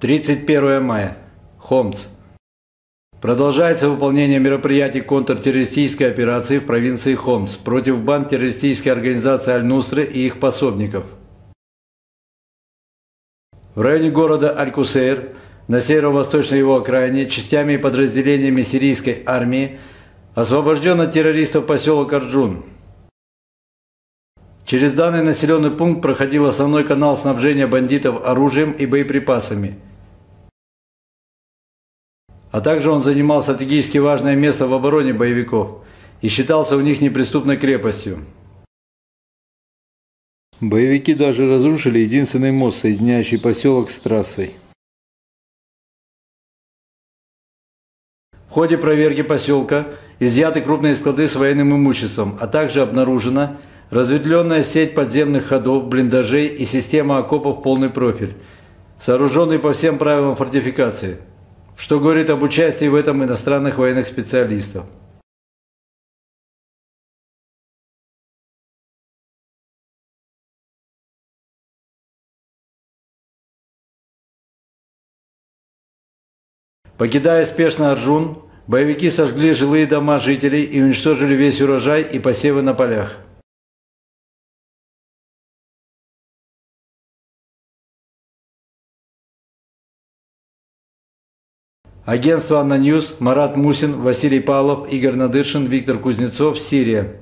31 мая. Хомс. Продолжается выполнение мероприятий контртеррористической операции в провинции Хомс против банд террористической организации Аль-Нусры и их пособников. В районе города Аль-Кусейр, на северо-восточной его окраине, частями и подразделениями сирийской армии освобожден от террористов поселок Арджун. Через данный населенный пункт проходил основной канал снабжения бандитов оружием и боеприпасами – а также он занимал стратегически важное место в обороне боевиков и считался у них неприступной крепостью. Боевики даже разрушили единственный мост, соединяющий поселок с трассой. В ходе проверки поселка изъяты крупные склады с военным имуществом, а также обнаружена разветвленная сеть подземных ходов, блиндажей и система окопов полный профиль, сооруженный по всем правилам фортификации – что говорит об участии в этом иностранных военных специалистов. Покидая спешно Арджун, боевики сожгли жилые дома жителей и уничтожили весь урожай и посевы на полях. Агентство «ANNA News», Марат Мусин, Василий Павлов, Игорь Надыршин, Виктор Кузнецов, Сирия.